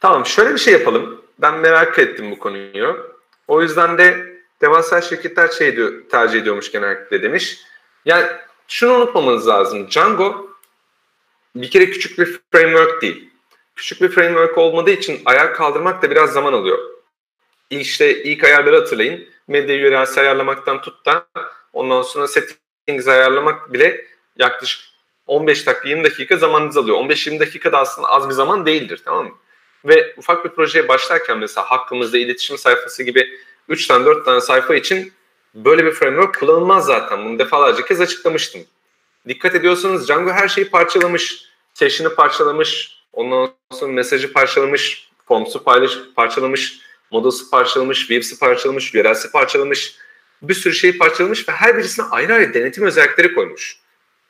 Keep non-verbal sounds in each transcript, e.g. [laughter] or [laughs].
Tamam şöyle bir şey yapalım. Ben merak ettim bu konuyu. O yüzden de devasa şirketler şey diyor, tercih ediyormuş genellikle demiş. Yani şunu unutmamanız lazım. Django bir kere küçük bir framework değil. Küçük bir framework olmadığı için ayar kaldırmak da biraz zaman alıyor. İşte ilk ayarları hatırlayın. Medya URL'si ayarlamaktan tut da ondan sonra settings ayarlamak bile yaklaşık 15 dakika 20 dakika zamanınız alıyor. 15-20 dakika da aslında az bir zaman değildir tamam mı? Ve ufak bir projeye başlarken mesela hakkımızda iletişim sayfası gibi 3 tane 4 tane sayfa için böyle bir framework kullanılmaz zaten. Bunu defalarca kez açıklamıştım. Dikkat ediyorsanız Django her şeyi parçalamış. Cachini parçalamış, ondan sonra mesajı parçalamış, forms'u paylaş, parçalamış, modası parçalamış, Views'i parçalamış, URL'si parçalamış. Bir sürü şeyi parçalamış ve her birisine ayrı ayrı denetim özellikleri koymuş.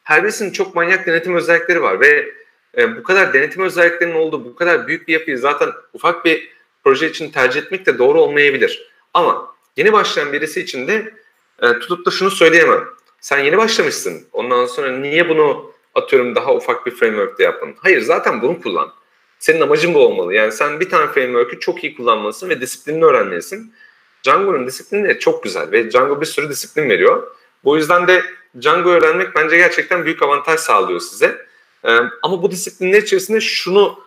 Her birisinin çok manyak denetim özellikleri var ve e, bu kadar denetim özelliklerinin olduğu bu kadar büyük bir yapıyı zaten ufak bir proje için tercih etmek de doğru olmayabilir. Ama yeni başlayan birisi için de e, tutup da şunu söyleyemem. Sen yeni başlamışsın. Ondan sonra niye bunu atıyorum daha ufak bir framework'te yapın? Hayır zaten bunu kullan. Senin amacın bu olmalı. Yani sen bir tane framework'ü çok iyi kullanmalısın ve disiplinini öğrenmelisin. Django'nun disiplini de çok güzel ve Django bir sürü disiplin veriyor. Bu yüzden de Django öğrenmek bence gerçekten büyük avantaj sağlıyor size. Ee, ama bu disiplinler içerisinde şunu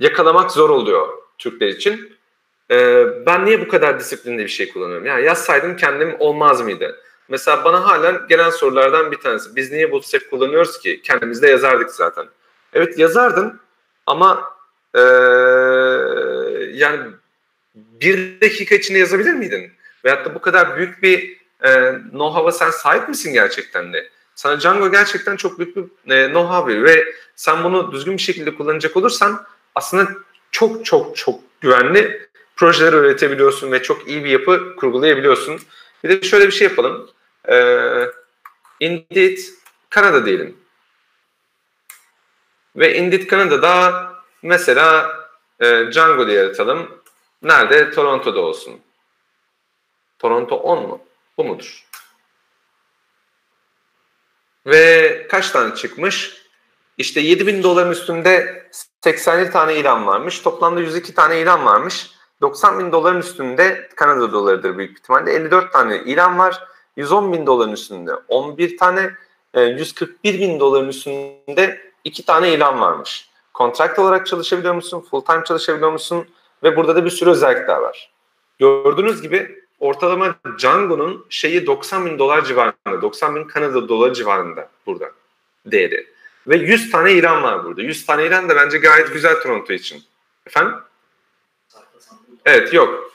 yakalamak zor oluyor Türkler için. Ee, ben niye bu kadar disiplinli bir şey kullanıyorum? Yani yazsaydım kendim olmaz mıydı? Mesela bana halen gelen sorulardan bir tanesi. Biz niye Bootstrap kullanıyoruz ki? Kendimiz de yazardık zaten. Evet yazardın ama ee, yani bir dakika içinde yazabilir miydin? Veyahut da bu kadar büyük bir e, know-how'a sen sahip misin gerçekten de? Sana Django gerçekten çok büyük bir e, know-how veriyor ve sen bunu düzgün bir şekilde kullanacak olursan aslında çok çok çok güvenli projeler üretebiliyorsun ve çok iyi bir yapı kurgulayabiliyorsun. Bir de şöyle bir şey yapalım. Ee, Indeed Kanada diyelim. Ve Indeed Kanada'da mesela e, Django diye yaratalım. Nerede? Toronto'da olsun. Toronto 10 mu? Bu mudur? Ve kaç tane çıkmış? İşte 7000 doların üstünde 87 tane ilan varmış. Toplamda 102 tane ilan varmış. 90 bin doların üstünde Kanada dolarıdır büyük ihtimalle. 54 tane ilan var. 110 bin doların üstünde 11 tane, 141 e, bin doların üstünde 2 tane ilan varmış. Kontrakt olarak çalışabiliyor musun? Full time çalışabiliyor musun? Ve burada da bir sürü özellikler var. Gördüğünüz gibi ortalama Django'nun şeyi 90 bin dolar civarında, 90 bin Kanada doları civarında burada değeri. Ve 100 tane ilan var burada. 100 tane ilan da bence gayet güzel Toronto için. Efendim? Evet yok.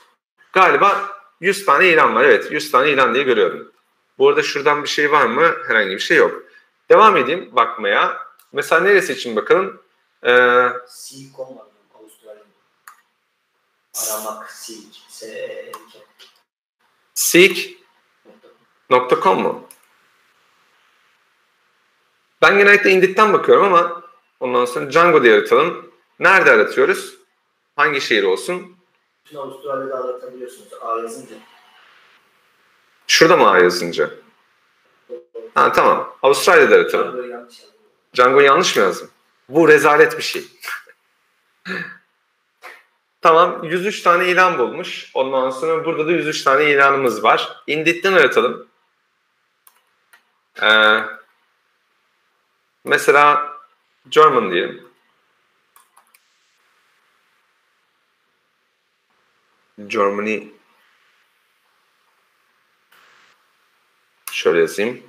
Galiba 100 tane ilan var. Evet 100 tane ilan diye görüyorum. Bu arada şuradan bir şey var mı? Herhangi bir şey yok. Devam edeyim bakmaya. Mesela neresi için bakalım? Ee, Seek.com var. Avustralya'da. Aramak. Seek. S-E-E-K. Seek.com mu? Ben genellikle Indit'ten bakıyorum ama ondan sonra Django diye aratalım. Nerede aratıyoruz? Hangi şehir olsun? Bütün Avustralya'da aratabiliyorsunuz. A yazınca. Şurada mı A yazınca? Ha tamam. Avustralya'da aratalım. Django yanlış yanlış mı yazdım? Bu rezalet bir şey. [laughs] tamam 103 tane ilan bulmuş. Ondan sonra burada da 103 tane ilanımız var. Indit'ten aratalım. Ee, mesela German diyelim. Germany şöyle yazayım.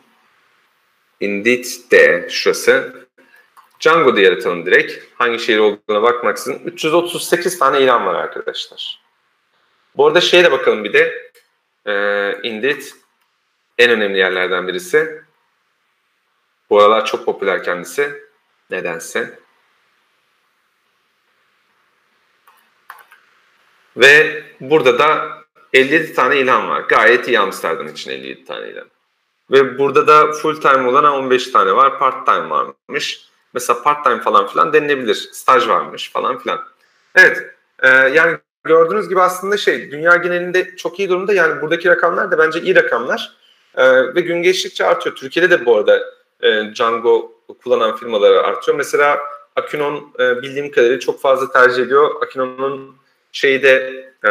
Indeed de şurası. Django diye yaratalım direkt. Hangi şehir olduğuna bakmaksızın 338 tane ilan var arkadaşlar. Bu arada şeye de bakalım bir de. Ee, Indeed en önemli yerlerden birisi. Bu aralar çok popüler kendisi. Nedense. Ve burada da 57 tane ilan var. Gayet iyi Amsterdam için 57 tane ilan. Ve burada da full time olan 15 tane var. Part time varmış. Mesela part time falan filan denilebilir. Staj varmış falan filan. Evet. E, yani gördüğünüz gibi aslında şey dünya genelinde çok iyi durumda. Yani buradaki rakamlar da bence iyi rakamlar. E, ve gün geçtikçe artıyor. Türkiye'de de bu arada e, Django kullanan firmaları artıyor. Mesela Akinon e, bildiğim kadarıyla çok fazla tercih ediyor. Akinon'un şeyde e,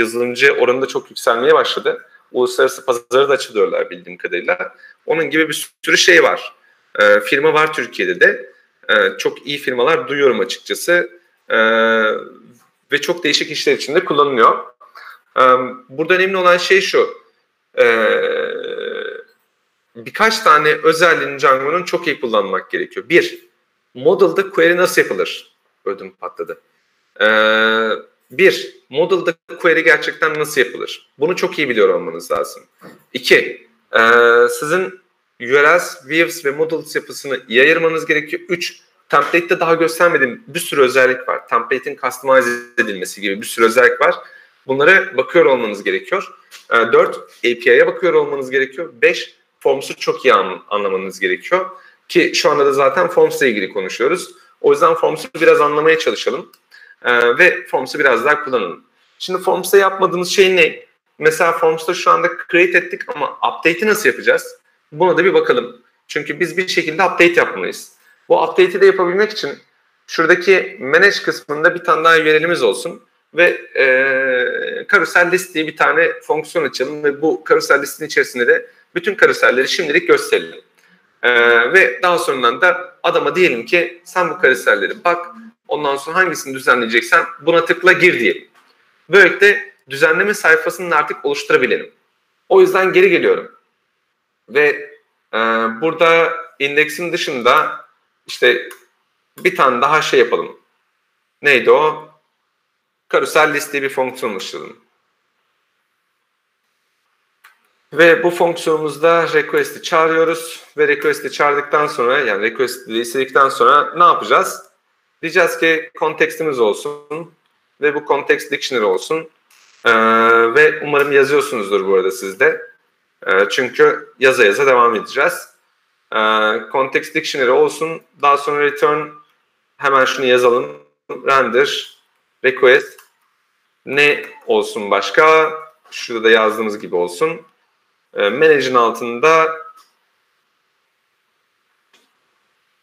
yazılımcı oranında çok yükselmeye başladı. Uluslararası pazarı da açılıyorlar bildiğim kadarıyla. Onun gibi bir sürü şey var. E, firma var Türkiye'de de. E, çok iyi firmalar duyuyorum açıkçası. E, ve çok değişik işler içinde kullanılıyor. E, burada önemli olan şey şu. Birkaç tane özelliğini Django'nun çok iyi kullanmak gerekiyor. Bir, model'da query nasıl yapılır? Ödüm patladı. Ee, bir, model'da query gerçekten nasıl yapılır? Bunu çok iyi biliyor olmanız lazım. İki, e, sizin URLs, views ve models yapısını iyi ayırmanız gerekiyor. Üç, template'de daha göstermediğim bir sürü özellik var. Template'in customize edilmesi gibi bir sürü özellik var. Bunlara bakıyor olmanız gerekiyor. E, dört, API'ye bakıyor olmanız gerekiyor. Beş, Forms'u çok iyi anlamanız gerekiyor. Ki şu anda da zaten Forms ile ilgili konuşuyoruz. O yüzden Forms'u biraz anlamaya çalışalım. Ee, ve Forms'u biraz daha kullanalım. Şimdi Forms'ta yapmadığımız şey ne? Mesela Forms'ta şu anda create ettik ama update'i nasıl yapacağız? Buna da bir bakalım. Çünkü biz bir şekilde update yapmalıyız. Bu update'i de yapabilmek için şuradaki manage kısmında bir tane daha URL'imiz olsun ve e, carousel list diye bir tane fonksiyon açalım ve bu carousel listin içerisinde de bütün karuselleri şimdilik gösterelim. Ee, ve daha sonradan da adama diyelim ki sen bu karuselleri bak ondan sonra hangisini düzenleyeceksen buna tıkla gir diyelim. Böylelikle düzenleme sayfasını artık oluşturabilelim. O yüzden geri geliyorum. Ve e, burada indeksin dışında işte bir tane daha şey yapalım. Neydi o? Karusel liste bir fonksiyon oluşturalım. Ve bu fonksiyonumuzda request'i çağırıyoruz ve request'i çağırdıktan sonra yani request'i istedikten sonra ne yapacağız? Diyeceğiz ki kontekstimiz olsun ve bu context dictionary olsun. Ee, ve umarım yazıyorsunuzdur bu arada sizde. Ee, çünkü yaza yaza devam edeceğiz. Ee, context dictionary olsun. Daha sonra return hemen şunu yazalım. Render request ne olsun başka? Şurada da yazdığımız gibi olsun. E, manage'in altında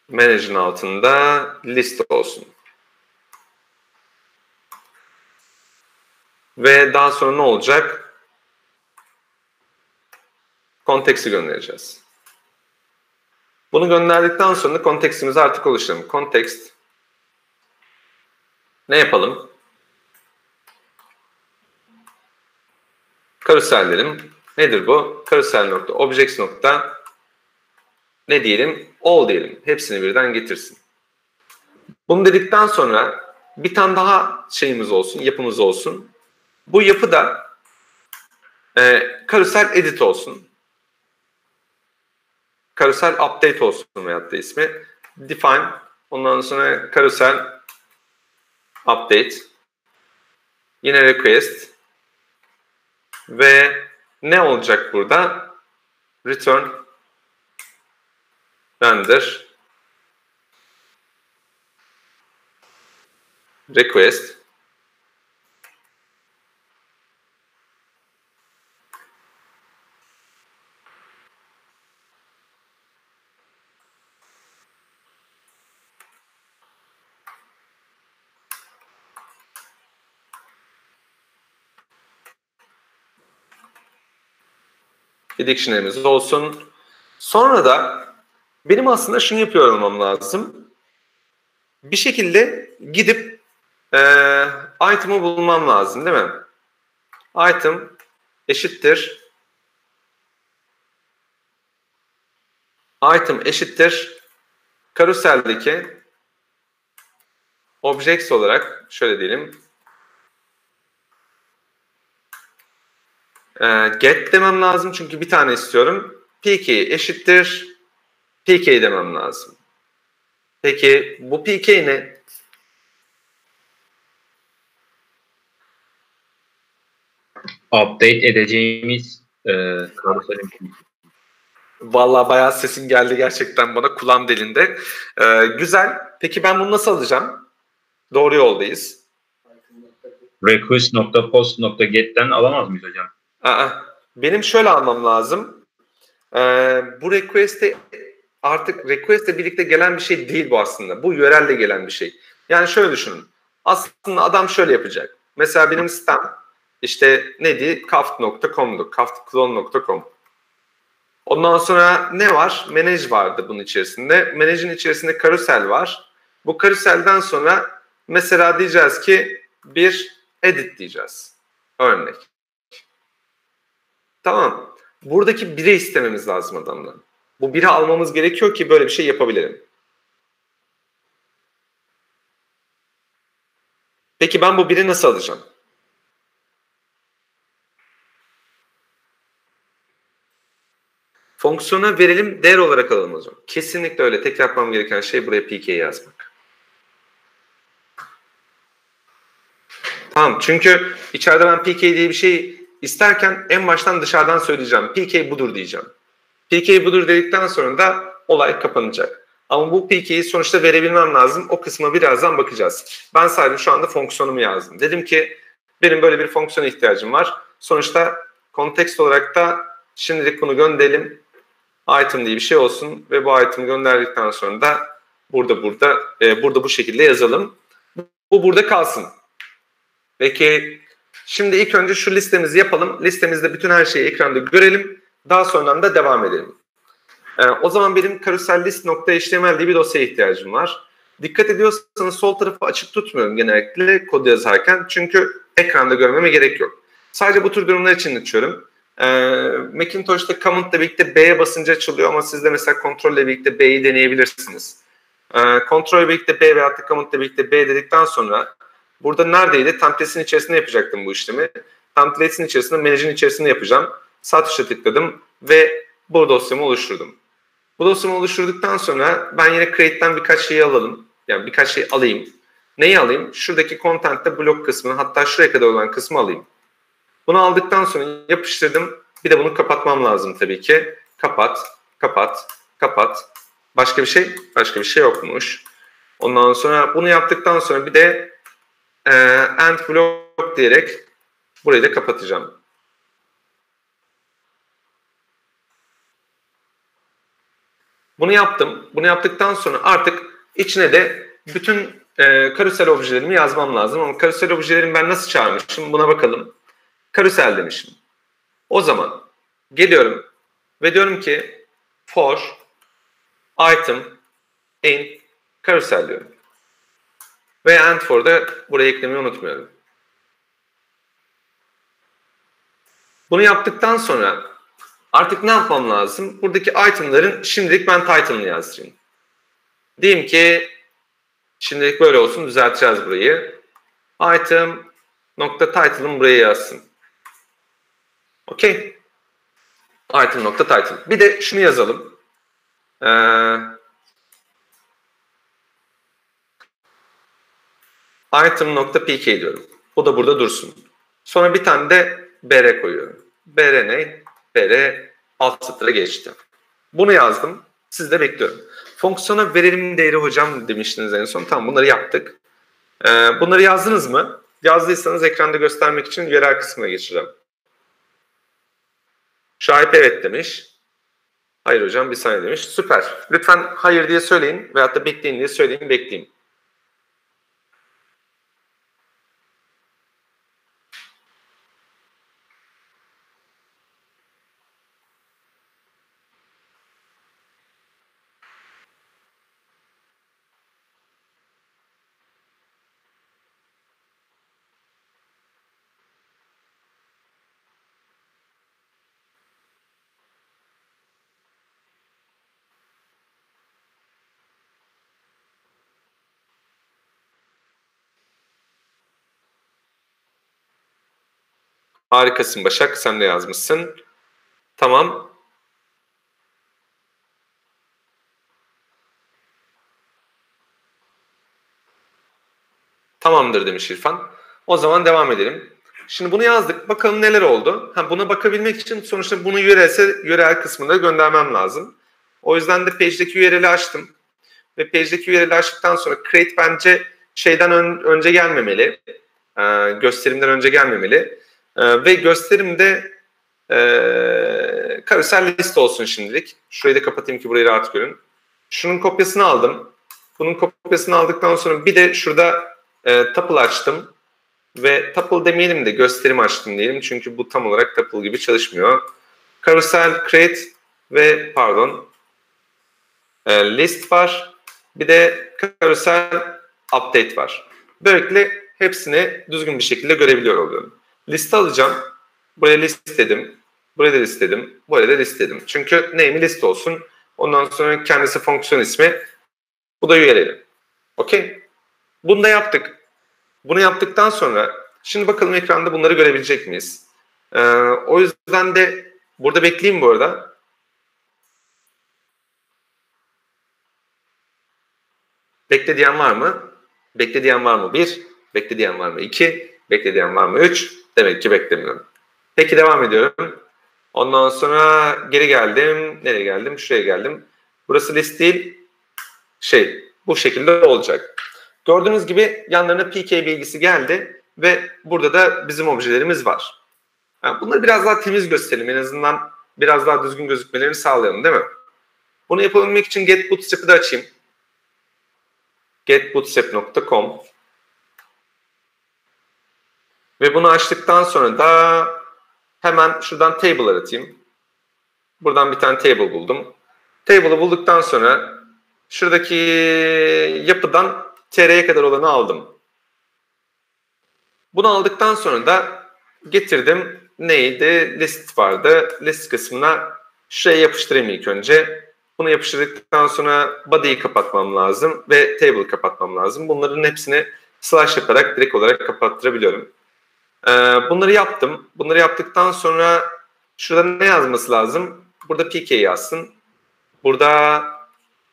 manage'in altında liste olsun. Ve daha sonra ne olacak? Konteksti göndereceğiz. Bunu gönderdikten sonra kontekstimizi artık oluşturalım. Kontekst ne yapalım? Karusellerim Nedir bu? Carousel nokta objects nokta ne diyelim? All diyelim. Hepsini birden getirsin. Bunu dedikten sonra bir tane daha şeyimiz olsun, yapımız olsun. Bu yapı da e, carousel edit olsun. Carousel update olsun veyahut da ismi. Define. Ondan sonra carousel update. Yine request. Ve ne olacak burada? Return render request bir dictionary'miz olsun. Sonra da benim aslında şunu yapıyor olmam lazım. Bir şekilde gidip e, item'ı bulmam lazım değil mi? Item eşittir item eşittir karuseldeki objects olarak şöyle diyelim E, get demem lazım çünkü bir tane istiyorum. pk eşittir pk demem lazım. Peki bu pk ne? Update edeceğimiz e, Vallahi bayağı sesin geldi gerçekten bana kulağım delinde. Ee, güzel. Peki ben bunu nasıl alacağım? Doğru yoldayız. Request.post.get'ten alamaz mıyız hocam? Aa, benim şöyle almam lazım. Ee, bu request'i artık request ile birlikte gelen bir şey değil bu aslında. Bu yörelle gelen bir şey. Yani şöyle düşünün. Aslında adam şöyle yapacak. Mesela benim sitem işte neydi? kaft.com'du. kaftclone.com. Ondan sonra ne var? Manage vardı bunun içerisinde. Manage'in içerisinde karusel var. Bu karuselden sonra mesela diyeceğiz ki bir edit diyeceğiz. Örnek. Tamam. Buradaki biri istememiz lazım adamdan. Bu biri almamız gerekiyor ki böyle bir şey yapabilelim. Peki ben bu biri nasıl alacağım? Fonksiyona verelim, değer olarak alalım zaman. Kesinlikle öyle. Tek yapmam gereken şey buraya pk yazmak. Tamam çünkü içeride ben pk diye bir şey isterken en baştan dışarıdan söyleyeceğim. pk budur diyeceğim. pk budur dedikten sonra da olay kapanacak. Ama bu pk'yi sonuçta verebilmem lazım. O kısma birazdan bakacağız. Ben sadece şu anda fonksiyonumu yazdım. Dedim ki benim böyle bir fonksiyona ihtiyacım var. Sonuçta kontekst olarak da şimdilik bunu gönderelim item diye bir şey olsun ve bu item gönderdikten sonra da burada burada e, burada bu şekilde yazalım. Bu burada kalsın. Peki şimdi ilk önce şu listemizi yapalım. Listemizde bütün her şeyi ekranda görelim. Daha sonra da devam edelim. E, o zaman benim karusel list.html diye bir dosyaya ihtiyacım var. Dikkat ediyorsanız sol tarafı açık tutmuyorum genellikle kod yazarken. Çünkü ekranda görmeme gerek yok. Sadece bu tür durumlar için açıyorum. E, Macintosh'ta command ile birlikte B'ye basınca açılıyor ama siz de mesela kontrol ile birlikte B'yi deneyebilirsiniz. E, kontrol ile birlikte B veya da command ile birlikte B dedikten sonra burada neredeydi? Template'in içerisinde yapacaktım bu işlemi. Template'in içerisinde, manage'in içerisinde yapacağım. Sağ tuşa tıkladım ve bu dosyamı oluşturdum. Bu dosyamı oluşturduktan sonra ben yine create'den birkaç şeyi alalım. Yani birkaç şey alayım. Neyi alayım? Şuradaki content'te blok kısmını hatta şuraya kadar olan kısmı alayım. Bunu aldıktan sonra yapıştırdım. Bir de bunu kapatmam lazım tabii ki. Kapat, kapat, kapat. Başka bir şey? Başka bir şey yokmuş. Ondan sonra bunu yaptıktan sonra bir de e, end block diyerek burayı da kapatacağım. Bunu yaptım. Bunu yaptıktan sonra artık içine de bütün e, karusel objelerimi yazmam lazım. Ama karusel objelerimi ben nasıl çağırmışım buna bakalım karusel demişim. O zaman geliyorum ve diyorum ki for item in karusel diyorum. Ve and for da buraya eklemeyi unutmuyorum. Bunu yaptıktan sonra artık ne yapmam lazım? Buradaki itemların şimdilik ben title'ını yazdırayım. Diyeyim ki şimdilik böyle olsun düzelteceğiz burayı. Item nokta title'ım buraya yazsın. Okey. Item nokta title. Bir de şunu yazalım. Ee, item nokta pk diyorum. Bu da burada dursun. Sonra bir tane de br koyuyorum. br ne? br alt satıra geçti. Bunu yazdım. Siz de bekliyorum. Fonksiyona verelim değeri hocam demiştiniz en son. Tamam bunları yaptık. Ee, bunları yazdınız mı? Yazdıysanız ekranda göstermek için yerel kısmına geçeceğim. Şahip evet demiş. Hayır hocam bir saniye demiş. Süper. Lütfen hayır diye söyleyin veyahut da bekleyin diye söyleyin bekleyeyim. Harikasın Başak. Sen de yazmışsın. Tamam. Tamamdır demiş İrfan. O zaman devam edelim. Şimdi bunu yazdık. Bakalım neler oldu. Ha, buna bakabilmek için sonuçta bunu URL'se URL kısmında göndermem lazım. O yüzden de page'deki URL'i açtım. Ve page'deki URL'i açtıktan sonra create bence şeyden ön, önce gelmemeli. Ee, gösterimden önce gelmemeli. E, ve gösterimde e, karusel liste olsun şimdilik. Şurayı da kapatayım ki burayı rahat görün. Şunun kopyasını aldım. Bunun kopyasını aldıktan sonra bir de şurada e, tuple açtım. Ve tuple demeyelim de gösterim açtım diyelim. Çünkü bu tam olarak tuple gibi çalışmıyor. Carousel create ve pardon e, list var. Bir de carousel update var. Böylelikle hepsini düzgün bir şekilde görebiliyor oluyorum. Liste alacağım. Buraya list dedim. Buraya da list dedim. Buraya da list dedim. Çünkü name'i list olsun. Ondan sonra kendisi fonksiyon ismi. Bu da üyeleri. Okey. Bunu da yaptık. Bunu yaptıktan sonra şimdi bakalım ekranda bunları görebilecek miyiz? Ee, o yüzden de burada bekleyeyim bu arada. Bekle diyen var mı? Bekle diyen var mı? Bir. Bekle diyen var mı? İki. Bekle diyen var mı? Üç. Demek ki beklemiyorum. Peki devam ediyorum. Ondan sonra geri geldim. Nereye geldim? Şuraya geldim. Burası list değil. Şey bu şekilde olacak. Gördüğünüz gibi yanlarına PK bilgisi geldi ve burada da bizim objelerimiz var. Yani bunları biraz daha temiz gösterelim. En azından biraz daha düzgün gözükmelerini sağlayalım değil mi? Bunu yapabilmek için Get Bootstrap'ı da açayım. getbootstrap.com Ve bunu açtıktan sonra da hemen şuradan table aratayım. Buradan bir tane table buldum. Table'ı bulduktan sonra şuradaki yapıdan TR'ye kadar olanı aldım. Bunu aldıktan sonra da getirdim. Neydi? List vardı. List kısmına şuraya yapıştırayım ilk önce. Bunu yapıştırdıktan sonra body'yi kapatmam lazım ve table'ı kapatmam lazım. Bunların hepsini slash yaparak direkt olarak kapattırabiliyorum. Ee, bunları yaptım. Bunları yaptıktan sonra şurada ne yazması lazım? Burada PK yazsın. Burada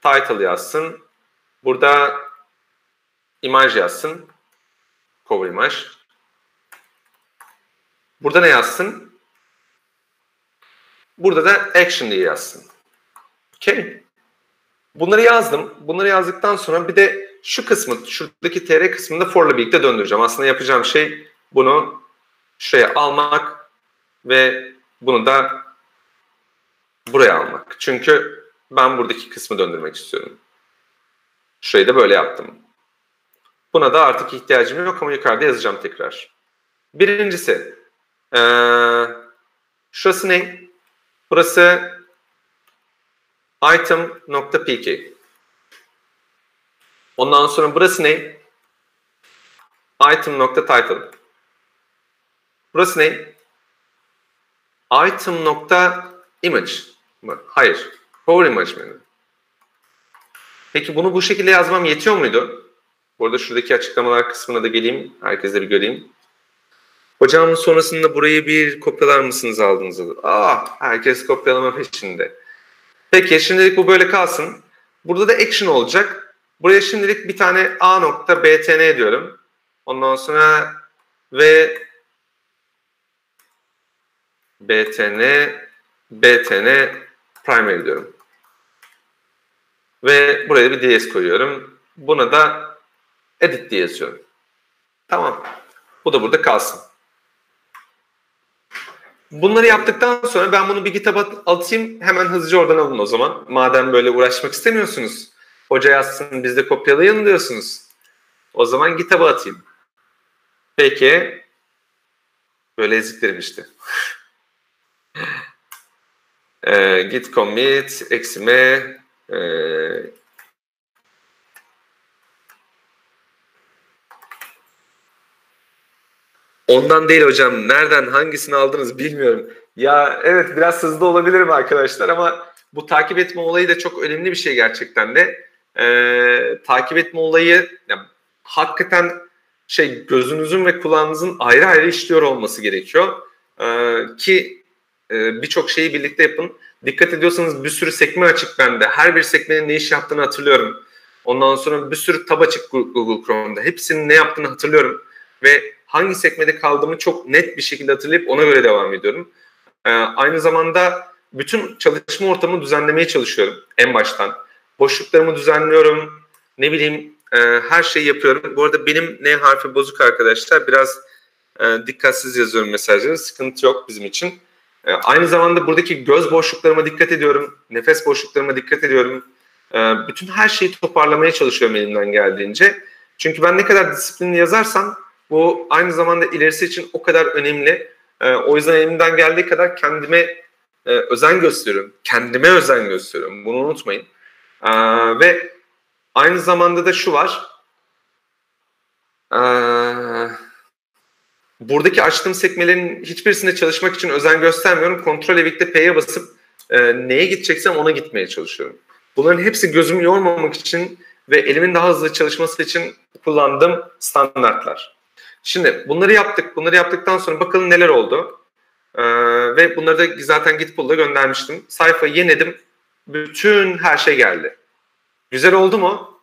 title yazsın. Burada imaj yazsın. Cover imaj. Burada ne yazsın? Burada da action diye yazsın. Okay. Bunları yazdım. Bunları yazdıktan sonra bir de şu kısmı, şuradaki tr kısmında for'la birlikte döndüreceğim. Aslında yapacağım şey bunu şuraya almak ve bunu da buraya almak. Çünkü ben buradaki kısmı döndürmek istiyorum. Şurayı da böyle yaptım. Buna da artık ihtiyacım yok ama yukarıda yazacağım tekrar. Birincisi, ee, şurası ne? Burası item.pk. Ondan sonra burası ne? Item.title. Burası ne? Item.image mı? Hayır. Power image mi? Peki bunu bu şekilde yazmam yetiyor muydu? Bu arada şuradaki açıklamalar kısmına da geleyim. Herkese bir göreyim. Hocam sonrasında burayı bir kopyalar mısınız aldığınızda? Ah, herkes kopyalama peşinde. Peki şimdilik bu böyle kalsın. Burada da action olacak. Buraya şimdilik bir tane a nokta btn diyorum. Ondan sonra ve btn btn primary diyorum. Ve buraya bir ds koyuyorum. Buna da edit diye yazıyorum. Tamam. Bu da burada kalsın. Bunları yaptıktan sonra ben bunu bir kitaba atayım. Hemen hızlıca oradan alın o zaman. Madem böyle uğraşmak istemiyorsunuz. Hoca yazsın biz de kopyalayalım diyorsunuz. O zaman kitaba atayım. Peki. Böyle eziklerim işte. [laughs] e, git commit eksime e, Ondan değil hocam. Nereden hangisini aldınız bilmiyorum. Ya evet biraz hızlı olabilirim arkadaşlar ama bu takip etme olayı da çok önemli bir şey gerçekten de. Ee, takip etme olayı ya, hakikaten şey gözünüzün ve kulağınızın ayrı ayrı işliyor olması gerekiyor. Ee, ki e, birçok şeyi birlikte yapın. Dikkat ediyorsanız bir sürü sekme açık bende. Her bir sekmenin ne iş yaptığını hatırlıyorum. Ondan sonra bir sürü tab açık Google Chrome'da. Hepsinin ne yaptığını hatırlıyorum. Ve hangi sekmede kaldığımı çok net bir şekilde hatırlayıp ona göre devam ediyorum. Ee, aynı zamanda bütün çalışma ortamını düzenlemeye çalışıyorum en baştan. Boşluklarımı düzenliyorum. Ne bileyim e, her şeyi yapıyorum. Bu arada benim N harfi bozuk arkadaşlar. Biraz e, dikkatsiz yazıyorum mesajları. Sıkıntı yok bizim için. E, aynı zamanda buradaki göz boşluklarıma dikkat ediyorum. Nefes boşluklarıma dikkat ediyorum. e, bütün her şeyi toparlamaya çalışıyorum elimden geldiğince. Çünkü ben ne kadar disiplinli yazarsam bu aynı zamanda ilerisi için o kadar önemli. E, o yüzden elimden geldiği kadar kendime e, özen gösteriyorum. Kendime özen gösteriyorum. Bunu unutmayın. E, ve aynı zamanda da şu var. E, buradaki açtığım sekmelerin hiçbirisinde çalışmak için özen göstermiyorum. Kontrol Evik'te P'ye basıp e, neye gideceksem ona gitmeye çalışıyorum. Bunların hepsi gözümü yormamak için ve elimin daha hızlı çalışması için kullandığım standartlar. Şimdi bunları yaptık. Bunları yaptıktan sonra bakalım neler oldu. Ee, ve bunları da zaten Gitpool'da göndermiştim. Sayfayı yeniledim. Bütün her şey geldi. Güzel oldu mu?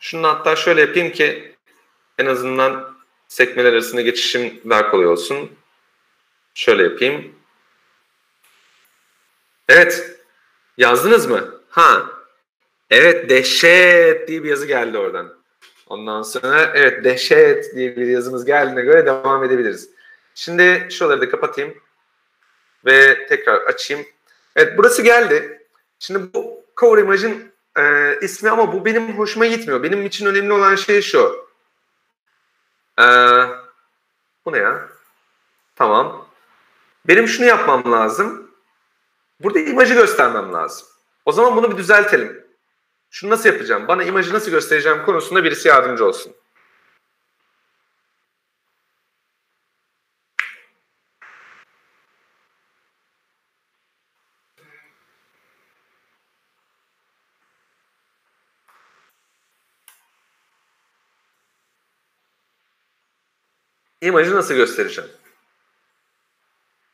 Şunu hatta şöyle yapayım ki en azından sekmeler arasında geçişim daha kolay olsun. Şöyle yapayım. Evet. Yazdınız mı? Ha. Evet dehşet diye bir yazı geldi oradan. Ondan sonra evet dehşet diye bir yazımız geldiğine göre devam edebiliriz. Şimdi şuraları da kapatayım. Ve tekrar açayım. Evet burası geldi. Şimdi bu cover imajın e, ismi ama bu benim hoşuma gitmiyor. Benim için önemli olan şey şu. E, bu ne ya? Tamam. Benim şunu yapmam lazım. Burada imajı göstermem lazım. O zaman bunu bir düzeltelim. Şunu nasıl yapacağım? Bana imajı nasıl göstereceğim konusunda birisi yardımcı olsun. İmajı nasıl göstereceğim?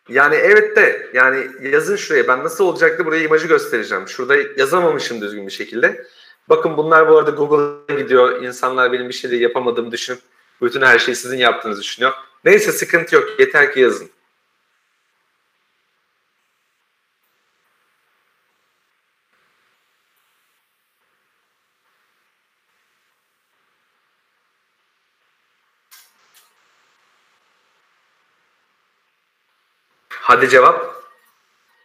Yani evet de yani yazın şuraya ben nasıl olacaktı buraya imajı göstereceğim. Şurada yazamamışım düzgün bir şekilde. Bakın bunlar bu arada Google'a gidiyor. İnsanlar benim bir şeyleri yapamadığımı düşünüp bütün her şeyi sizin yaptığınızı düşünüyor. Neyse sıkıntı yok. Yeter ki yazın. Hadi cevap.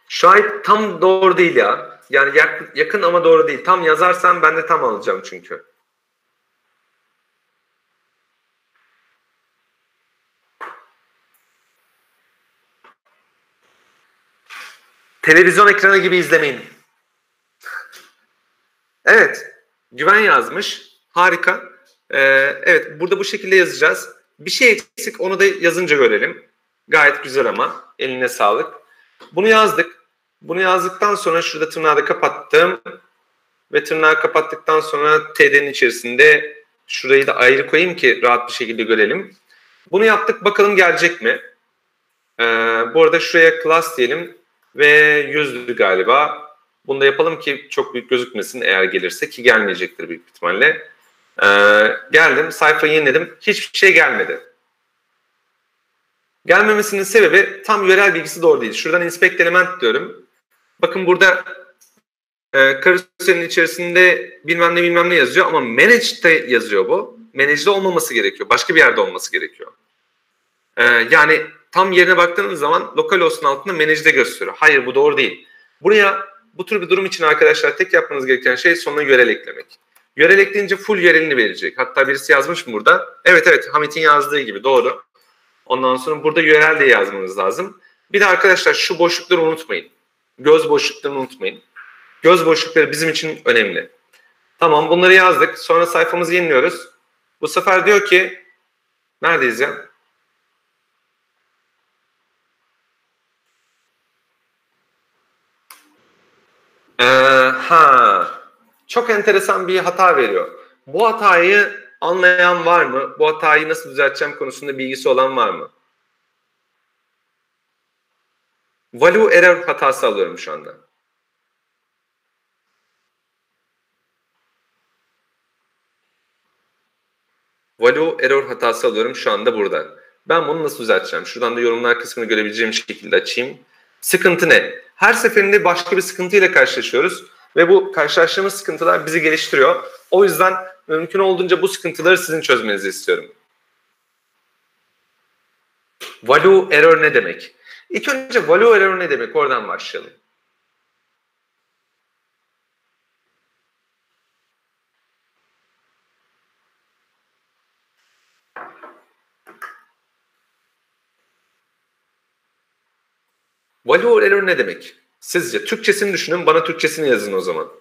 Şahit tam doğru değil ya. Yani yakın ama doğru değil. Tam yazarsan ben de tam alacağım çünkü. Televizyon ekranı gibi izlemeyin. [laughs] Evet. Güven yazmış. Harika. Ee, evet. Burada bu şekilde yazacağız. Bir şey eksik. Onu da yazınca görelim. Gayet güzel ama. Eline sağlık. Bunu yazdık. Bunu yazdıktan sonra şurada tırnağı da kapattım. Ve tırnağı kapattıktan sonra TD'nin içerisinde şurayı da ayrı koyayım ki rahat bir şekilde görelim. Bunu yaptık. Bakalım gelecek mi? Ee, bu arada şuraya class diyelim ve yüzdü galiba. Bunu da yapalım ki çok büyük gözükmesin eğer gelirse ki gelmeyecektir büyük ihtimalle. Ee, geldim sayfayı yeniledim. Hiçbir şey gelmedi. Gelmemesinin sebebi tam yörel bilgisi doğru değil. Şuradan inspect element diyorum. Bakın burada e, karoserinin içerisinde bilmem ne bilmem ne yazıyor ama manage'de yazıyor bu. Manage'de olmaması gerekiyor. Başka bir yerde olması gerekiyor. E, yani tam yerine baktığınız zaman lokal olsun altında manage'de gösteriyor. Hayır bu doğru değil. Buraya bu tür bir durum için arkadaşlar tek yapmanız gereken şey sonuna yörel eklemek. Yörel ekleyince full yörelini verecek. Hatta birisi yazmış mı burada? Evet evet Hamit'in yazdığı gibi doğru. Ondan sonra burada yörel diye yazmanız lazım. Bir de arkadaşlar şu boşlukları unutmayın. Göz boşluklarını unutmayın. Göz boşlukları bizim için önemli. Tamam bunları yazdık. Sonra sayfamızı yeniliyoruz. Bu sefer diyor ki neredeyiz ya? Ee, ha, çok enteresan bir hata veriyor. Bu hatayı anlayan var mı? Bu hatayı nasıl düzelteceğim konusunda bilgisi olan var mı? Value error hatası alıyorum şu anda. Value error hatası alıyorum şu anda burada. Ben bunu nasıl düzelteceğim? Şuradan da yorumlar kısmını görebileceğim şekilde açayım. Sıkıntı ne? Her seferinde başka bir sıkıntıyla karşılaşıyoruz ve bu karşılaştığımız sıkıntılar bizi geliştiriyor. O yüzden mümkün olduğunca bu sıkıntıları sizin çözmenizi istiyorum. Value error ne demek? İlk önce value error ne demek? Oradan başlayalım. Value error ne demek? Sizce Türkçesini düşünün, bana Türkçesini yazın o zaman.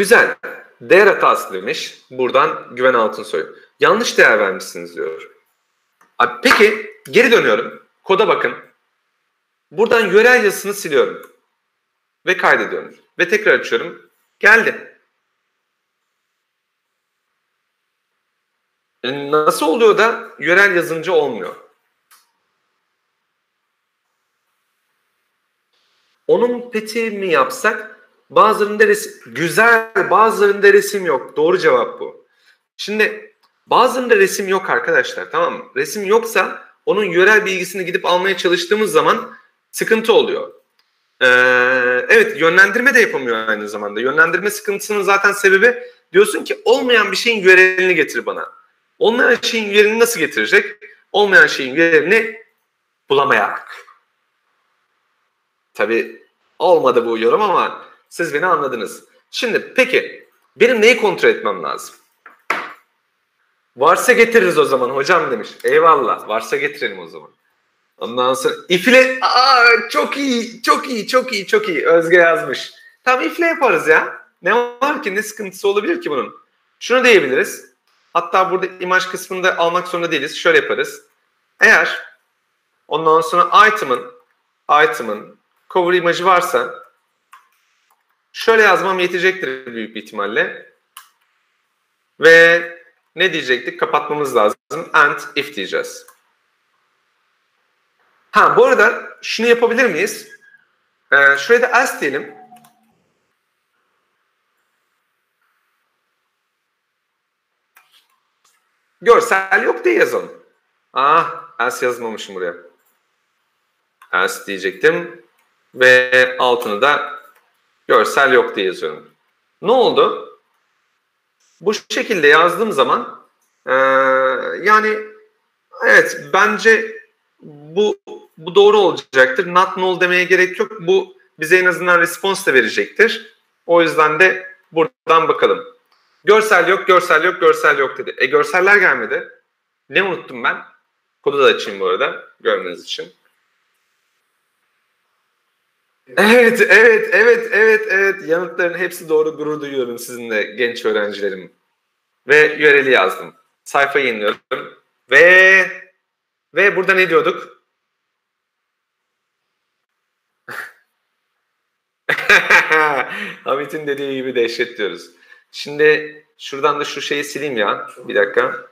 Güzel. Değer hatası demiş. Buradan Güven Altınsoy. Yanlış değer vermişsiniz diyor. Abi peki geri dönüyorum. Koda bakın. Buradan yörel yazısını siliyorum. Ve kaydediyorum. Ve tekrar açıyorum. Geldi. E, nasıl oluyor da yörel yazınca olmuyor? Onun peti mi yapsak? Bazılarında resim, güzel, bazılarında resim yok. Doğru cevap bu. Şimdi bazılarında resim yok arkadaşlar tamam mı? Resim yoksa onun yörel bilgisini gidip almaya çalıştığımız zaman sıkıntı oluyor. Ee, evet yönlendirme de yapamıyor aynı zamanda. Yönlendirme sıkıntısının zaten sebebi diyorsun ki olmayan bir şeyin yörelini getir bana. Olmayan şeyin yörelini nasıl getirecek? Olmayan şeyin yörelini bulamayarak. Tabi olmadı bu yorum ama siz beni anladınız. Şimdi peki benim neyi kontrol etmem lazım? Varsa getiririz o zaman hocam demiş. Eyvallah varsa getirelim o zaman. Ondan sonra ifle aa çok iyi çok iyi çok iyi çok iyi Özge yazmış. Tamam ifle yaparız ya. Ne var ki ne sıkıntısı olabilir ki bunun? Şunu diyebiliriz. Hatta burada imaj kısmında almak zorunda değiliz. Şöyle yaparız. Eğer ondan sonra item'ın item'ın cover imajı varsa Şöyle yazmam yetecektir büyük bir ihtimalle. Ve ne diyecektik? Kapatmamız lazım. And if diyeceğiz. Ha bu arada şunu yapabilir miyiz? Ee, şuraya da else diyelim. Görsel yok diye yazalım. Ah else yazmamışım buraya. Else diyecektim. Ve altını da Görsel yok diye yazıyorum. Ne oldu? Bu şekilde yazdığım zaman e, yani evet bence bu bu doğru olacaktır. Not null demeye gerek yok. Bu bize en azından response de verecektir. O yüzden de buradan bakalım. Görsel yok, görsel yok, görsel yok dedi. E görseller gelmedi. Ne unuttum ben? Kodu da açayım bu arada görmeniz için. Evet, evet, evet, evet, evet. Yanıtların hepsi doğru. Gurur duyuyorum sizinle genç öğrencilerim. Ve yöreli yazdım. Sayfayı yeniliyorum. Ve ve burada ne diyorduk? [laughs] Hamit'in dediği gibi dehşet diyoruz. Şimdi şuradan da şu şeyi sileyim ya. Bir dakika.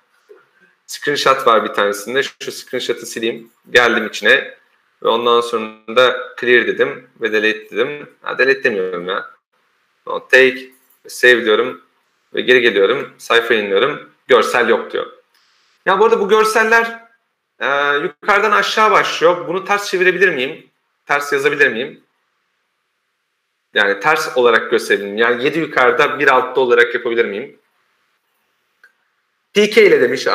Screenshot var bir tanesinde. Şu screenshot'ı sileyim. Geldim içine. Ve ondan sonra da clear dedim ve delete dedim. Ha, delete demiyorum ya. No, take, save diyorum ve geri geliyorum. Sayfa inliyorum. Görsel yok diyor. Ya bu arada bu görseller e, yukarıdan aşağı başlıyor. Bunu ters çevirebilir miyim? Ters yazabilir miyim? Yani ters olarak gösterebilirim. Yani 7 yukarıda 1 altta olarak yapabilir miyim? PK ile demiş.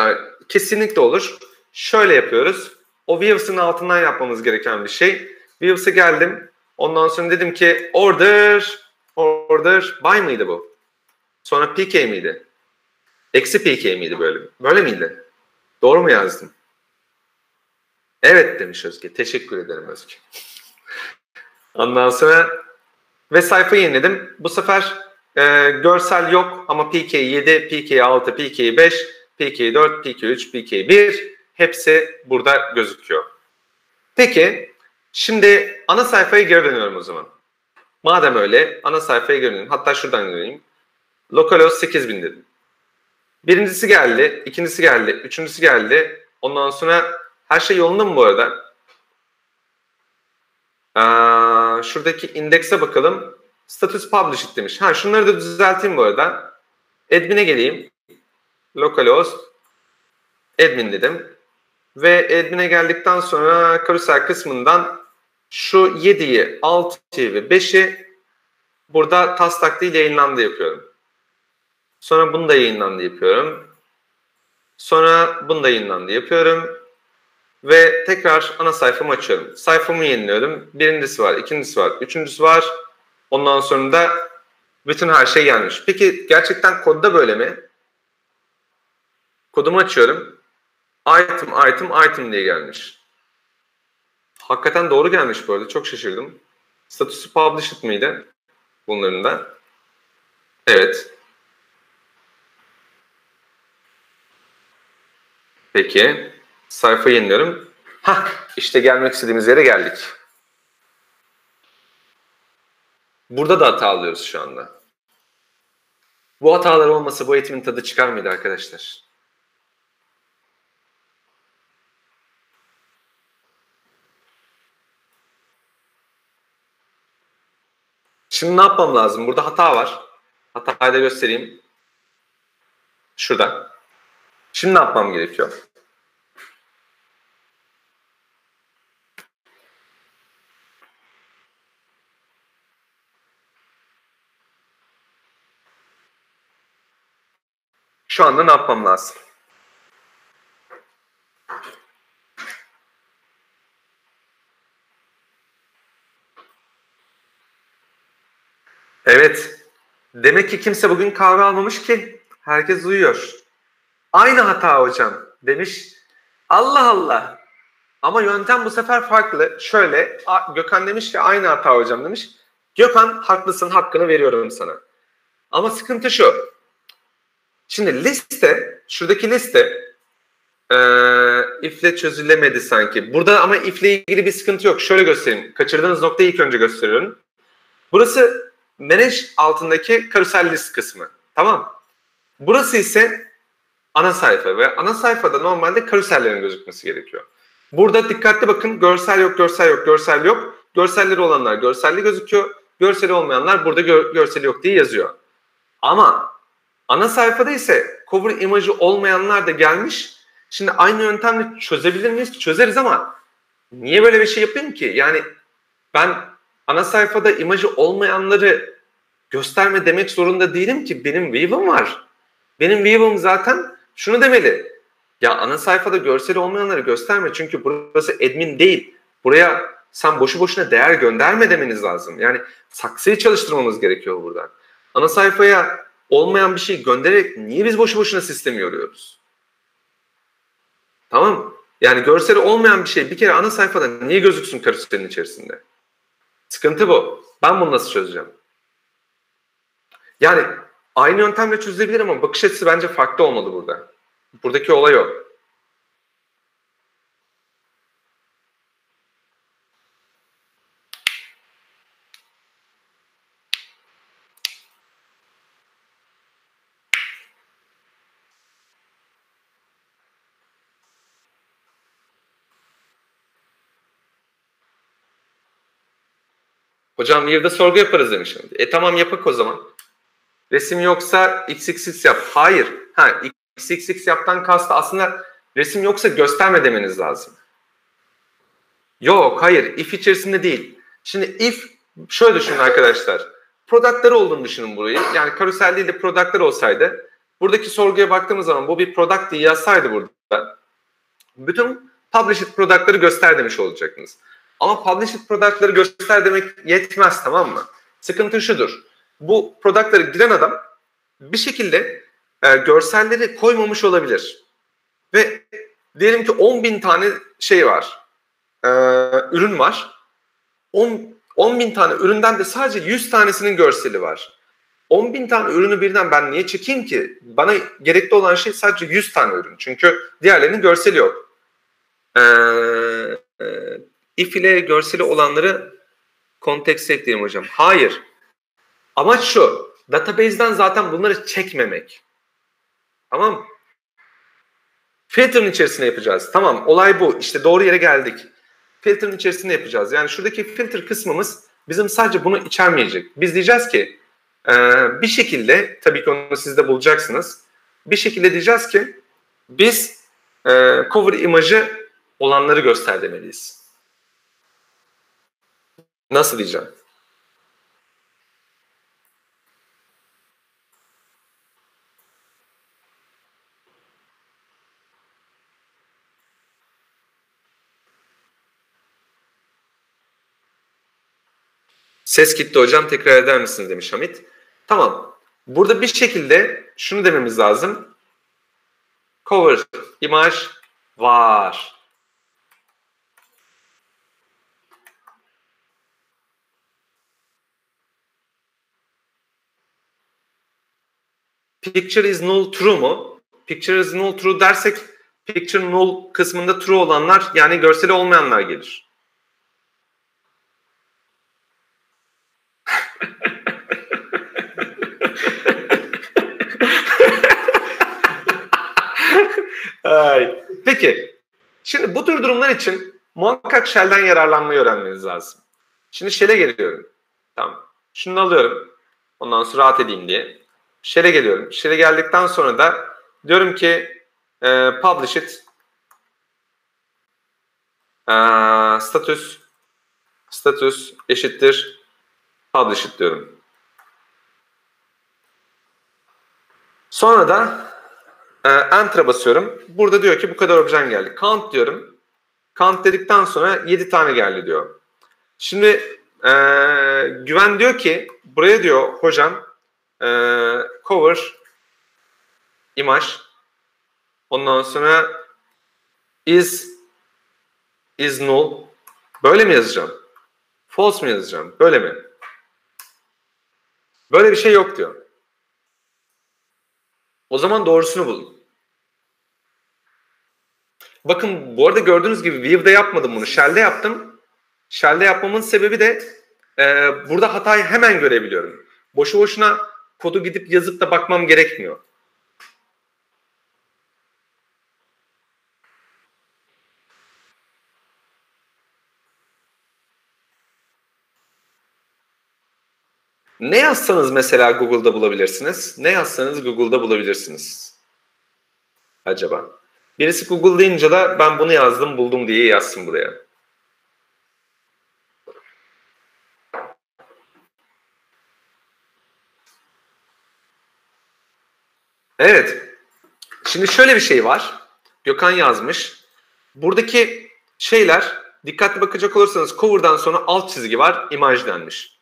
Kesinlikle olur. Şöyle yapıyoruz. O Views'ın altından yapmamız gereken bir şey. Views'a geldim. Ondan sonra dedim ki order, order, buy mıydı bu? Sonra PK miydi? Eksi PK miydi böyle? Böyle miydi? Doğru mu yazdım? Evet demiş Özge. Teşekkür ederim Özge. [laughs] Ondan sonra ve sayfayı yeniledim. Bu sefer e, görsel yok ama PK 7, PK 6, PK 5, PK 4, PK 3, PK 1 Hepsi burada gözüküyor. Peki şimdi ana sayfaya geri dönüyorum o zaman. Madem öyle ana sayfaya dönüyorum. Hatta şuradan döneyim. Localhost 8000 dedim. Birincisi geldi, ikincisi geldi, üçüncüsü geldi. Ondan sonra her şey yolunda mı bu arada? Aa, şuradaki indekse bakalım. Status published demiş. Ha şunları da düzelteyim bu arada. Admin'e geleyim. Localhost. Admin dedim. Ve admin'e geldikten sonra karusel kısmından şu 7'yi, 6'yı ve 5'i burada taslak değil yayınlandı yapıyorum. Sonra bunu da yayınlandı yapıyorum. Sonra bunu da yayınlandı yapıyorum. Ve tekrar ana sayfamı açıyorum. Sayfamı yeniliyorum. Birincisi var, ikincisi var, üçüncüsü var. Ondan sonra da bütün her şey gelmiş. Peki gerçekten kodda böyle mi? Kodumu açıyorum. Item, item, item diye gelmiş. Hakikaten doğru gelmiş bu arada. Çok şaşırdım. Statüsü published mıydı? Bunların da. Evet. Peki. Sayfa yeniliyorum. Hah işte gelmek istediğimiz yere geldik. Burada da hata alıyoruz şu anda. Bu hatalar olmasa bu eğitimin tadı çıkar mıydı arkadaşlar? Şimdi ne yapmam lazım? Burada hata var. Hatayı da göstereyim. Şurada. Şimdi ne yapmam gerekiyor? Şu anda ne yapmam lazım? Evet. Demek ki kimse bugün kahve almamış ki. Herkes uyuyor. Aynı hata hocam demiş. Allah Allah. Ama yöntem bu sefer farklı. Şöyle Gökhan demiş ki aynı hata hocam demiş. Gökhan haklısın hakkını veriyorum sana. Ama sıkıntı şu. Şimdi liste, şuradaki liste e, if'le çözülemedi sanki. Burada ama if'le ilgili bir sıkıntı yok. Şöyle göstereyim. Kaçırdığınız noktayı ilk önce gösteriyorum. Burası manage altındaki karusel list kısmı. Tamam. Burası ise ana sayfa ve ana sayfada normalde karusellerin gözükmesi gerekiyor. Burada dikkatli bakın görsel yok, görsel yok, görsel yok. Görselleri olanlar görselli gözüküyor. Görseli olmayanlar burada gör, görseli yok diye yazıyor. Ama ana sayfada ise cover imajı olmayanlar da gelmiş. Şimdi aynı yöntemle çözebilir miyiz? Çözeriz ama niye böyle bir şey yapayım ki? Yani ben ana sayfada imajı olmayanları gösterme demek zorunda değilim ki. Benim Weave'ım var. Benim Weave'ım zaten şunu demeli. Ya ana sayfada görseli olmayanları gösterme çünkü burası admin değil. Buraya sen boşu boşuna değer gönderme demeniz lazım. Yani saksıyı çalıştırmamız gerekiyor buradan. Ana sayfaya olmayan bir şey göndererek niye biz boşu boşuna sistemi yoruyoruz? Tamam Yani görseli olmayan bir şey bir kere ana sayfada niye gözüksün karuselin içerisinde? Sıkıntı bu. Ben bunu nasıl çözeceğim? Yani aynı yöntemle çözülebilir ama bakış açısı bence farklı olmalı burada. Buradaki olay o. Hocam yerde sorgu yaparız demişim. E tamam yapak o zaman. Resim yoksa XXX yap. Hayır. Ha XXX yaptan kastı aslında resim yoksa gösterme demeniz lazım. Yok hayır if içerisinde değil. Şimdi if şöyle düşünün arkadaşlar. Product'ları olduğunu düşünün burayı. Yani karusel değil de product'lar olsaydı buradaki sorguya baktığımız zaman bu bir product diye yazsaydı burada bütün published product'ları göster demiş olacaktınız. Ama published product'ları göster demek yetmez tamam mı? Sıkıntı şudur. Bu product'ları giren adam bir şekilde e, görselleri koymamış olabilir. Ve diyelim ki 10 bin tane şey var. E, ürün var. 10, 10 bin tane üründen de sadece 100 tanesinin görseli var. 10 bin tane ürünü birden ben niye çekeyim ki? Bana gerekli olan şey sadece 100 tane ürün. Çünkü diğerlerinin görseli yok. Ee, if ile görseli olanları kontekste ekleyelim hocam. Hayır. Amaç şu. Database'den zaten bunları çekmemek. Tamam Filtre'ın içerisine yapacağız. Tamam olay bu. İşte doğru yere geldik. Filtre'ın içerisinde yapacağız. Yani şuradaki filtre kısmımız bizim sadece bunu içermeyecek. Biz diyeceğiz ki bir şekilde tabii ki onu siz de bulacaksınız. Bir şekilde diyeceğiz ki biz cover imajı olanları göster demeliyiz. Nasıl diyeceğim? Ses gitti hocam tekrar eder misiniz demiş Hamit. Tamam. Burada bir şekilde şunu dememiz lazım. Cover imaj var. Picture is null true mu? Picture is null true dersek picture null kısmında true olanlar yani görseli olmayanlar gelir. Ay. Peki. Şimdi bu tür durumlar için muhakkak Shell'den yararlanmayı öğrenmeniz lazım. Şimdi Shell'e geliyorum. Tamam. Şunu alıyorum. Ondan sonra rahat edeyim diye. Shell'e geliyorum. Shell'e geldikten sonra da diyorum ki e, publish it e, status status eşittir publish it diyorum. Sonra da e, Enter'a basıyorum. Burada diyor ki bu kadar objen geldi. Count diyorum. Count dedikten sonra 7 tane geldi diyor. Şimdi e, Güven diyor ki buraya diyor hocam e, cover imaj ondan sonra is is null böyle mi yazacağım? False mi yazacağım? Böyle mi? Böyle bir şey yok diyor. O zaman doğrusunu bulun. Bakın bu arada gördüğünüz gibi View'de yapmadım bunu. Shell'de yaptım. Shell'de yapmamın sebebi de e, burada hatayı hemen görebiliyorum. Boşu boşuna kodu gidip yazıp da bakmam gerekmiyor. Ne yazsanız mesela Google'da bulabilirsiniz? Ne yazsanız Google'da bulabilirsiniz? Acaba? Birisi Google deyince de ben bunu yazdım buldum diye yazsın buraya. Evet. Şimdi şöyle bir şey var. Gökhan yazmış. Buradaki şeyler dikkatli bakacak olursanız cover'dan sonra alt çizgi var, imaj denmiş.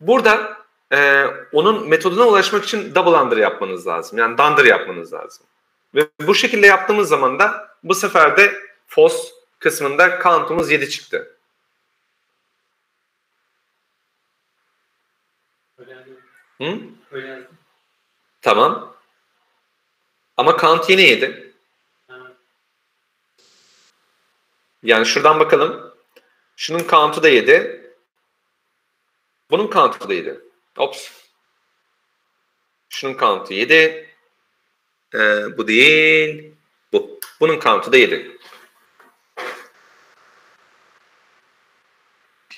Burada e, onun metoduna ulaşmak için double under yapmanız lazım. Yani dunder yapmanız lazım. Ve bu şekilde yaptığımız zaman da bu sefer de FOS kısmında count'umuz 7 çıktı. Hı? Tamam. Ama count yine 7. Yani şuradan bakalım. Şunun count'u da 7. Bunun count'u da 7. Ops. Şunun count'u 7. Ee, bu değil. Bu. Bunun count'u da 7.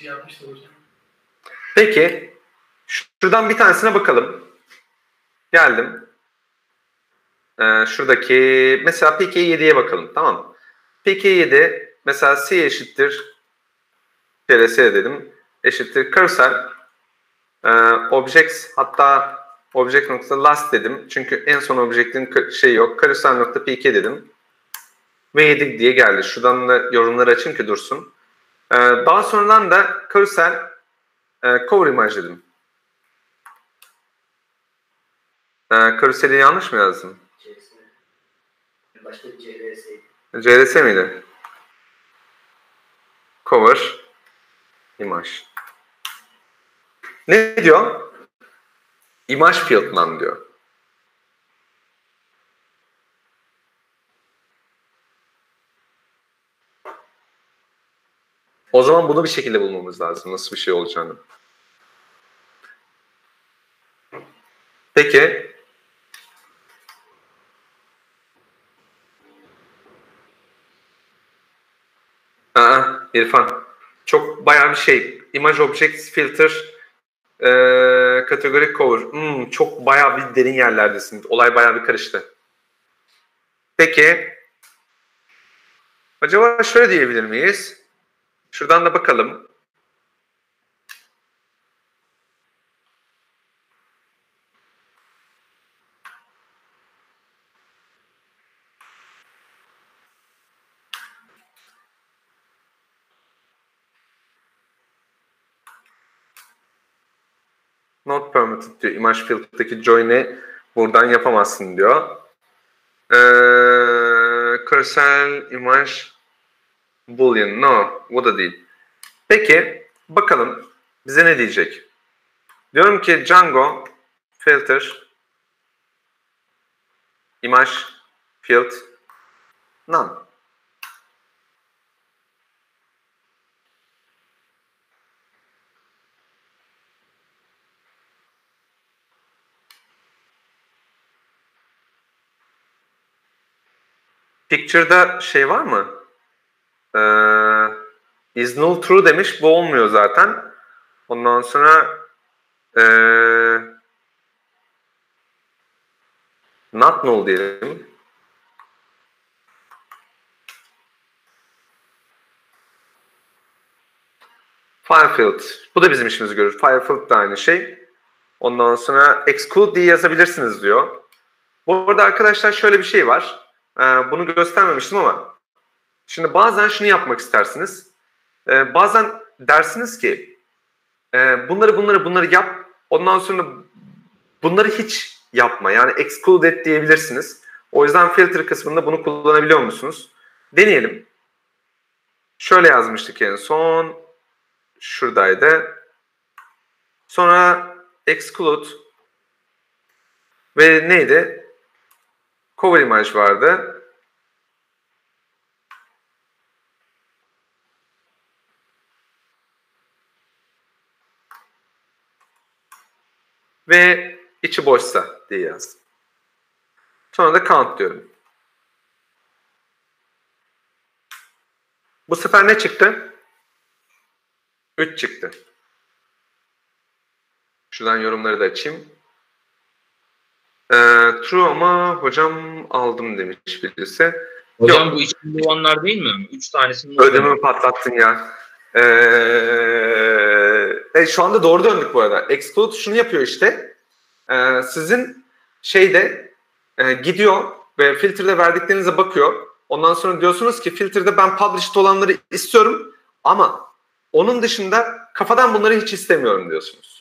şey yapmıştı hocam. Peki. Şuradan bir tanesine bakalım. Geldim. Ee, şuradaki mesela PK7'ye bakalım. Tamam. PK7 mesela C eşittir CRS dedim. Eşittir cursor. Ee, objects hatta object nokta last dedim. Çünkü en son object'in şey yok. Carousel nokta pk dedim. Ve 7 diye geldi. Şuradan da yorumları açayım ki dursun. Ee, daha sonradan da carousel e, cover image dedim. Ee, carousel'i yanlış mı yazdım? CRS. Başka bir CRS'ydi. CRS miydi? Cover image. Ne diyor? Image field'dan diyor. O zaman bunu bir şekilde bulmamız lazım. Nasıl bir şey olacağını. Peki. Aa, İrfan. Çok bayağı bir şey. Image Objects Filter e, kategori cover. Hmm, çok bayağı bir derin yerlerdesin. Olay bayağı bir karıştı. Peki. Acaba şöyle diyebilir miyiz? Şuradan da bakalım. Not permitted diyor. Image field'daki join'i buradan yapamazsın diyor. Ee, cursor image boolean. No, bu da değil. Peki, bakalım bize ne diyecek? Diyorum ki Django filter image field none. Picture'da şey var mı? Ee, is null true demiş. Bu olmuyor zaten. Ondan sonra ee, not null diyelim. Firefield. Bu da bizim işimizi görür. Firefield da aynı şey. Ondan sonra exclude diye yazabilirsiniz diyor. Bu arada arkadaşlar şöyle bir şey var. Ee, bunu göstermemiştim ama şimdi bazen şunu yapmak istersiniz. Ee, bazen dersiniz ki e, bunları bunları bunları yap. Ondan sonra bunları hiç yapma. Yani exclude et diyebilirsiniz. O yüzden filter kısmında bunu kullanabiliyor musunuz? Deneyelim. Şöyle yazmıştık en son. Şuradaydı. Sonra exclude ve neydi? Cover image vardı. Ve içi boşsa diye yazdım. Sonra da count diyorum. Bu sefer ne çıktı? 3 çıktı. Şuradan yorumları da açayım. Ee, true ama hocam aldım demiş birisi. Hocam Yok. bu içinde olanlar değil mi? Üç tanesini Ödememi patlattın ya. Ee, e, şu anda doğru döndük bu arada. Exclude şunu yapıyor işte. Ee, sizin şeyde e, gidiyor ve filtrede verdiklerinize bakıyor. Ondan sonra diyorsunuz ki filtrede ben published olanları istiyorum ama onun dışında kafadan bunları hiç istemiyorum diyorsunuz.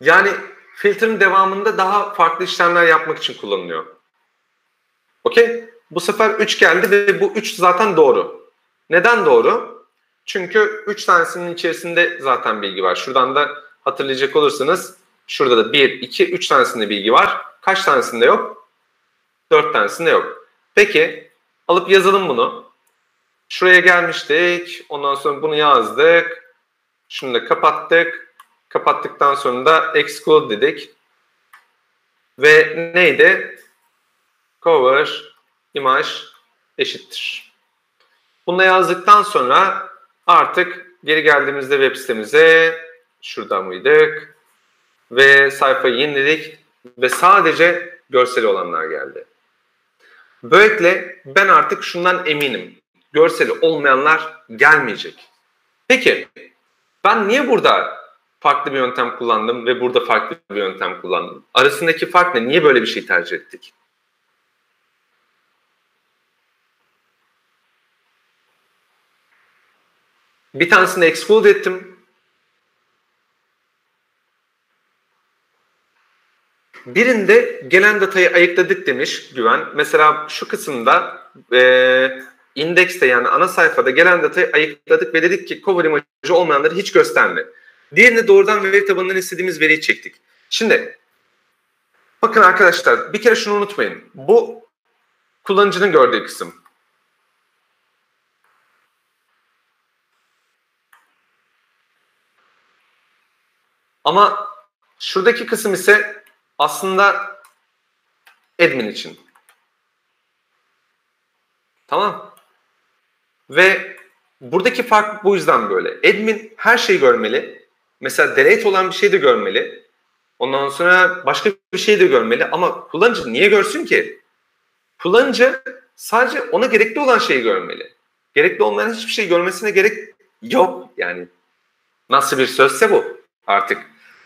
Yani filtrenin devamında daha farklı işlemler yapmak için kullanılıyor. Okey? Bu sefer 3 geldi ve bu 3 zaten doğru. Neden doğru? Çünkü 3 tanesinin içerisinde zaten bilgi var. Şuradan da hatırlayacak olursanız şurada da 1, 2, 3 tanesinde bilgi var. Kaç tanesinde yok? 4 tanesinde yok. Peki alıp yazalım bunu. Şuraya gelmiştik. Ondan sonra bunu yazdık. Şunu da kapattık. Kapattıktan sonra da exclude dedik. Ve neydi? Cover image eşittir. Bunu yazdıktan sonra artık geri geldiğimizde web sitemize şurada mıydık? Ve sayfayı yeniledik ve sadece görsel olanlar geldi. Böylelikle ben artık şundan eminim. Görseli olmayanlar gelmeyecek. Peki ben niye burada farklı bir yöntem kullandım ve burada farklı bir yöntem kullandım? Arasındaki fark ne? Niye böyle bir şey tercih ettik? Bir tanesini exclude ettim. Birinde gelen datayı ayıkladık demiş Güven. Mesela şu kısımda e, indekste yani ana sayfada gelen datayı ayıkladık ve dedik ki cover imajı olmayanları hiç gösterme. Diğerinde doğrudan veri tabanından istediğimiz veriyi çektik. Şimdi bakın arkadaşlar bir kere şunu unutmayın. Bu kullanıcının gördüğü kısım. Ama şuradaki kısım ise aslında admin için. Tamam. Ve buradaki fark bu yüzden böyle. Admin her şeyi görmeli. Mesela delete olan bir şey de görmeli. Ondan sonra başka bir şey de görmeli. Ama kullanıcı niye görsün ki? Kullanıcı sadece ona gerekli olan şeyi görmeli. Gerekli olmayan hiçbir şey görmesine gerek yok. Yani nasıl bir sözse bu artık.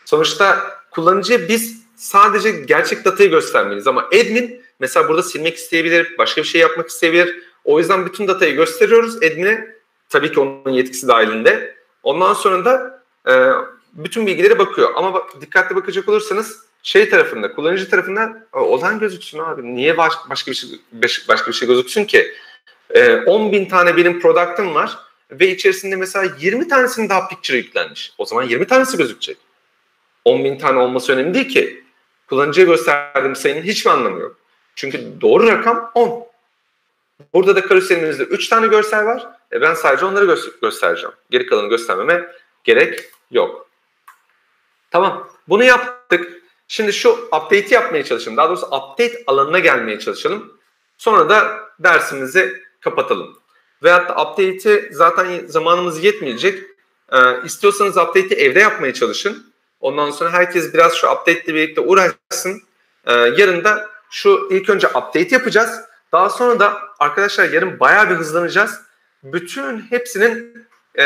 Sonuçta kullanıcıya biz sadece gerçek datayı göstermeliyiz ama admin mesela burada silmek isteyebilir, başka bir şey yapmak isteyebilir. O yüzden bütün datayı gösteriyoruz admin'e Tabii ki onun yetkisi dahilinde. Ondan sonra da e, bütün bilgilere bakıyor. Ama bak, dikkatli bakacak olursanız şey tarafında, kullanıcı tarafından olan gözüksün abi. Niye baş, başka bir şey başka bir şey gözüksün ki? E, 10 bin tane benim product'ım var ve içerisinde mesela 20 tanesinin daha picture yüklenmiş. O zaman 20 tanesi gözükecek. 10 bin tane olması önemli değil ki. Kullanıcıya gösterdiğim sayının hiçbir anlamı yok. Çünkü doğru rakam 10. Burada da karuselimizde 3 tane görsel var. E ben sadece onları gö- göstereceğim. Geri kalanı göstermeme gerek yok. Tamam. Bunu yaptık. Şimdi şu update'i yapmaya çalışalım. Daha doğrusu update alanına gelmeye çalışalım. Sonra da dersimizi kapatalım. Veyahut da update'i zaten zamanımız yetmeyecek. Ee, istiyorsanız update'i evde yapmaya çalışın. Ondan sonra herkes biraz şu update ile birlikte uğraşsın. Ee, yarın da şu ilk önce update yapacağız. Daha sonra da arkadaşlar yarın bayağı bir hızlanacağız. Bütün hepsinin e,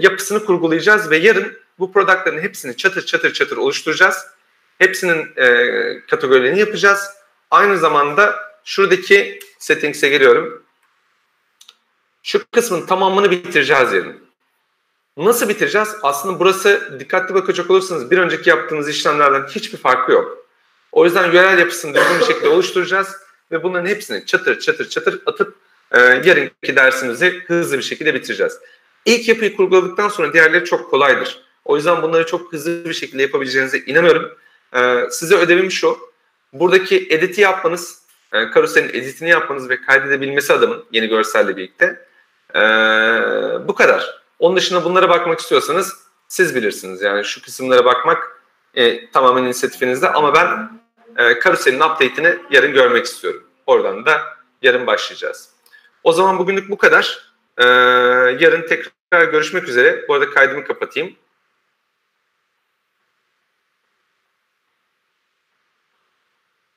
yapısını kurgulayacağız ve yarın bu productların hepsini çatır çatır çatır oluşturacağız. Hepsinin e, kategorilerini yapacağız. Aynı zamanda şuradaki settings'e geliyorum. Şu kısmın tamamını bitireceğiz yarın. Nasıl bitireceğiz? Aslında burası dikkatli bakacak olursanız bir önceki yaptığımız işlemlerden hiçbir farkı yok. O yüzden yerel yapısını düzgün bir şekilde oluşturacağız ve bunların hepsini çatır çatır çatır atıp e, yarınki dersimizi hızlı bir şekilde bitireceğiz. İlk yapıyı kurguladıktan sonra diğerleri çok kolaydır. O yüzden bunları çok hızlı bir şekilde yapabileceğinize inanıyorum. E, size ödevim şu. Buradaki editi yapmanız, e, karuselin editini yapmanız ve kaydedebilmesi adamın yeni görselle birlikte. E, bu kadar. Onun dışında bunlara bakmak istiyorsanız siz bilirsiniz. Yani şu kısımlara bakmak e, tamamen inisiyatifinizde ama ben e, karuselin update'ini yarın görmek istiyorum. Oradan da yarın başlayacağız. O zaman bugünlük bu kadar. E, yarın tekrar görüşmek üzere. Bu arada kaydımı kapatayım.